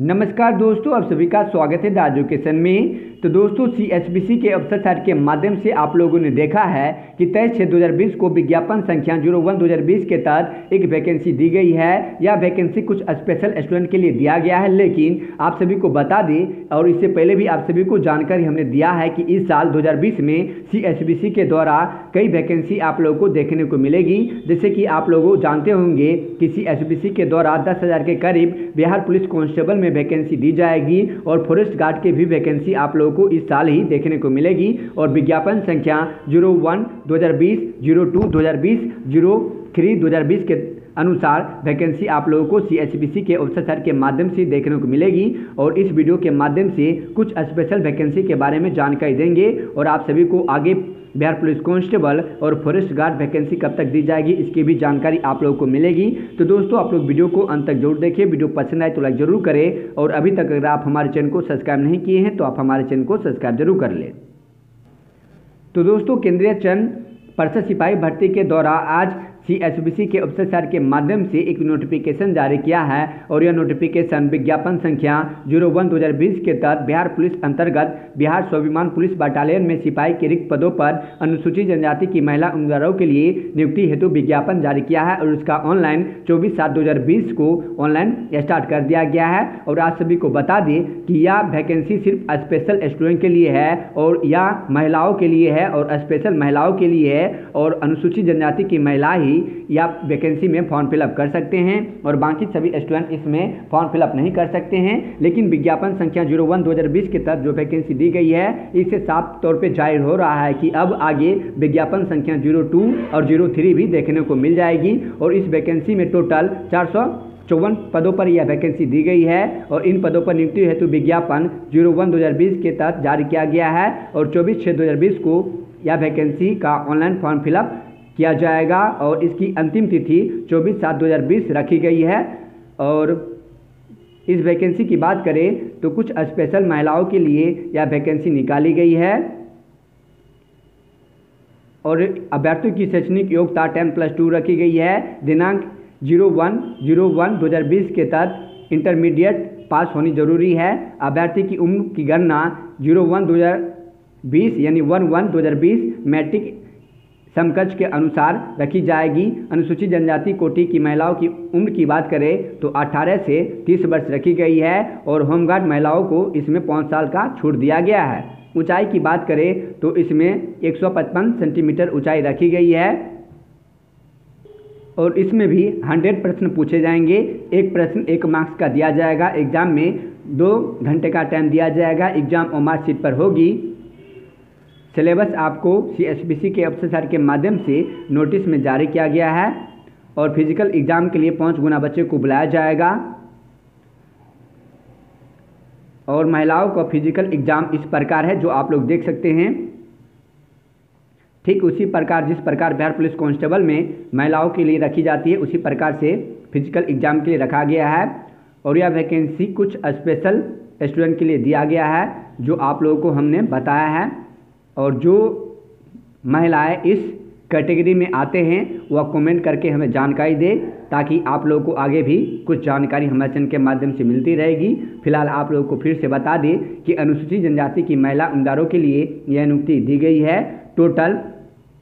नमस्कार दोस्तों आप सभी का स्वागत है द एजुकेशन में। तो दोस्तों सी के अवसर साइट के माध्यम से आप लोगों ने देखा है कि तेईस छः दो को विज्ञापन संख्या ज़ीरो वन दो हज़ार बीस के तहत एक वैकेंसी दी गई है। यह वैकेंसी कुछ स्पेशल स्टूडेंट के लिए दिया गया है, लेकिन आप सभी को बता दें, और इससे पहले भी आप सभी को जानकारी हमने दिया है कि इस साल 2020 में सी के द्वारा कई वैकेंसी आप लोगों को देखने को मिलेगी। जैसे कि आप लोग जानते होंगे कि सी के द्वारा दस के करीब बिहार पुलिस कांस्टेबल में वैकेंसी दी जाएगी, और फॉरेस्ट गार्ड की भी वैकेंसी आप लोगों को इस साल ही देखने को मिलेगी। और विज्ञापन संख्या ज़ीरो वन, दो हज़ार बीस, ज़ीरो टू, दो हज़ार बीस, ज़ीरो थ्री, दो हज़ार बीस के अनुसार वैकेंसी आप लोगों को सी के सर के माध्यम से देखने को मिलेगी। और इस वीडियो के माध्यम से कुछ स्पेशल वैकेंसी के बारे में जानकारी देंगे। और आप सभी को आगे बिहार पुलिस कांस्टेबल और फॉरेस्ट गार्ड वैकेंसी कब तक दी जाएगी, इसकी भी जानकारी आप लोगों को मिलेगी। तो दोस्तों, आप लोग वीडियो को अंत तक ज़रूर देखिए वीडियो पसंद आए तो लाइक ज़रूर करें और अभी तक अगर आप हमारे चैनल को सब्सक्राइब नहीं किए हैं तो आप हमारे चैनल को सब्सक्राइब ज़रूर कर लें। तो दोस्तों, केंद्रीय चयन परिषद सिपाही भर्ती के दौरान आज सीएसबीसी के अफसर के माध्यम से एक नोटिफिकेशन जारी किया है और यह नोटिफिकेशन विज्ञापन संख्या ज़ीरो वन दो हज़ार बीस के तहत बिहार पुलिस अंतर्गत बिहार स्वाभिमान पुलिस बटालियन में सिपाही के रिक्त पदों पर अनुसूचित जनजाति की महिला उम्मीदवारों के लिए नियुक्ति हेतु विज्ञापन जारी किया है और उसका ऑनलाइन चौबीस सात दो को ऑनलाइन स्टार्ट कर दिया गया है। और आज सभी को बता दें कि यह वैकेंसी सिर्फ़ स्पेशल स्टूडेंट के लिए है और यह महिलाओं के लिए है और स्पेशल महिलाओं के लिए है और अनुसूचित जनजाति की महिला ही या वैकेंसी में फॉर्म फिलअप कर सकते हैं और बाकी सभी स्टूडेंट इसमें फॉर्म फिलअप नहीं कर सकते हैं। लेकिन विज्ञापन संख्या ज़ीरो वन के तहत जो वैकेंसी दी गई है इससे साफ़ तौर पर ज़ाहिर हो रहा है कि अब आगे विज्ञापन संख्या ज़ीरो टू और ज़ीरो थ्री भी देखने को मिल जाएगी और इस वैकेंसी में टोटल चार सौ चौवन पदों पर यह वैकेंसी दी गई है और इन पदों पर नियुक्ति हेतु विज्ञापन ज़ीरो वन दो के तहत जारी किया गया है और चौबीस छः दो को यह वैकेंसी का ऑनलाइन फॉर्म फिलअप किया जाएगा और इसकी अंतिम तिथि 24 सात 2020 रखी गई है। और इस वैकेंसी की बात करें तो कुछ स्पेशल महिलाओं के लिए यह वैकेंसी निकाली गई है। और अभ्यर्थियों की शैक्षणिक योग्यता टेन प्लस टू रखी गई है। दिनांक ज़ीरो वन ज़ीरो वन दो हज़ार बीस के तहत इंटरमीडिएट पास होनी ज़रूरी है। अभ्यर्थी की उम्र की गणना ज़ीरो वन दो हज़ार बीस, यानी वन वन दो हज़ार बीस मैट्रिक समकक्ष के अनुसार रखी जाएगी। अनुसूचित जनजाति कोटि की महिलाओं की उम्र की बात करें तो 18 से 30 वर्ष रखी गई है और होमगार्ड महिलाओं को इसमें पाँच साल का छूट दिया गया है। ऊंचाई की बात करें तो इसमें 155 सेंटीमीटर ऊंचाई रखी गई है। और इसमें भी 100 प्रश्न पूछे जाएँगे। एक प्रश्न एक मार्क्स का दिया जाएगा। एग्ज़ाम में दो घंटे का टाइम दिया जाएगा। एग्ज़ाम और मार्कशीट पर होगी। सिलेबस आपको सीएसबीसी के अफसर के माध्यम से नोटिस में जारी किया गया है और फ़िज़िकल एग्ज़ाम के लिए पाँच गुना बच्चे को बुलाया जाएगा। और महिलाओं का फ़िज़िकल एग्ज़ाम इस प्रकार है, जो आप लोग देख सकते हैं। ठीक उसी प्रकार, जिस प्रकार बिहार पुलिस कांस्टेबल में महिलाओं के लिए रखी जाती है, उसी प्रकार से फ़िज़िकल एग्ज़ाम के लिए रखा गया है। और यह वैकेंसी कुछ स्पेशल स्टूडेंट के लिए दिया गया है, जो आप लोगों को हमने बताया है। और जो महिलाएँ इस कैटेगरी में आते हैं, वह कमेंट करके हमें जानकारी दे, ताकि आप लोगों को आगे भी कुछ जानकारी हमारे चैनल के माध्यम से मिलती रहेगी। फ़िलहाल आप लोगों को फिर से बता दें कि अनुसूचित जनजाति की महिला उम्मीदवारों के लिए यह नियुक्ति दी गई है। टोटल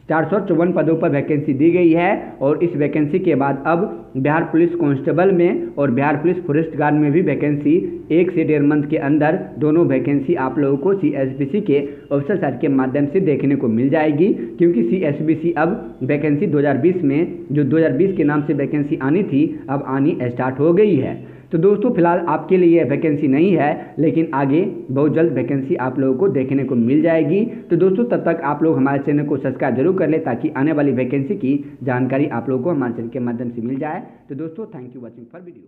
चार सौ चौवन पदों पर वैकेंसी दी गई है और इस वैकेंसी के बाद अब बिहार पुलिस कांस्टेबल में और बिहार पुलिस फॉरेस्ट गार्ड में भी वैकेंसी एक से डेढ़ मंथ के अंदर दोनों वैकेंसी आप लोगों को सीएसबीसी के ऑफिसर साइट के माध्यम से देखने को मिल जाएगी, क्योंकि सीएसबीसी अब वैकेंसी 2020 में, जो 2020 के नाम से वैकेंसी आनी थी, अब आनी स्टार्ट हो गई है। तो दोस्तों, फ़िलहाल आपके लिए वैकेंसी नहीं है, लेकिन आगे बहुत जल्द वैकेंसी आप लोगों को देखने को मिल जाएगी। तो दोस्तों, तब तक आप लोग हमारे चैनल को सब्सक्राइब ज़रूर कर ले, ताकि आने वाली वैकेंसी की जानकारी आप लोगों को हमारे चैनल के माध्यम से मिल जाए। तो दोस्तों thank you watching for video